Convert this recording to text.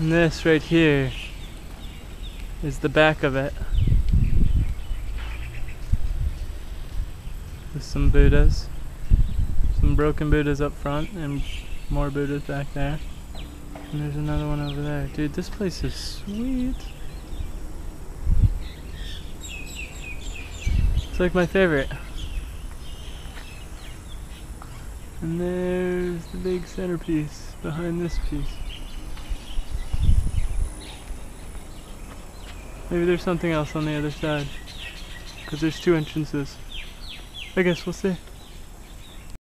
And this right here is the back of it. With some Buddhas. Some broken Buddhas up front and more Buddhas back there. And there's another one over there. Dude, this place is sweet. It's like my favorite. And there's the big centerpiece behind this piece. Maybe there's something else on the other side. Because there's two entrances. I guess we'll see.